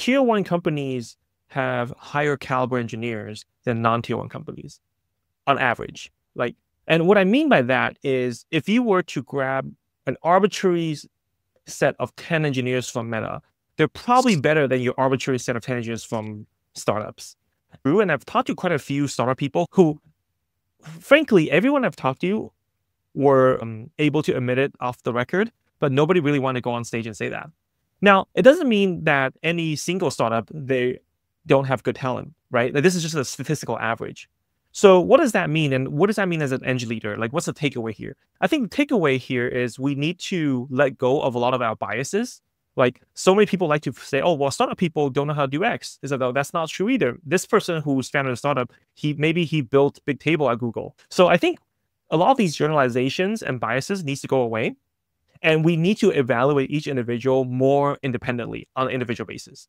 tier one companies have higher caliber engineers than non-tier one companies on average. Like, and what I mean by that is if you were to grab an arbitrary set of 10 engineers from Meta, they're probably better than your arbitrary set of 10 engineers from startups. And I've talked to quite a few startup people who, frankly, everyone I've talked to were um, able to admit it off the record, but nobody really wanted to go on stage and say that. Now, it doesn't mean that any single startup, they don't have good talent, right? Like this is just a statistical average. So what does that mean? And what does that mean as an eng leader? Like what's the takeaway here? I think the takeaway here is we need to let go of a lot of our biases. Like so many people like to say, oh, well, startup people don't know how to do X. Is that though? that's not true either. This person who's founded a startup, he maybe he built Bigtable at Google. So I think a lot of these generalizations and biases needs to go away. And we need to evaluate each individual more independently on an individual basis.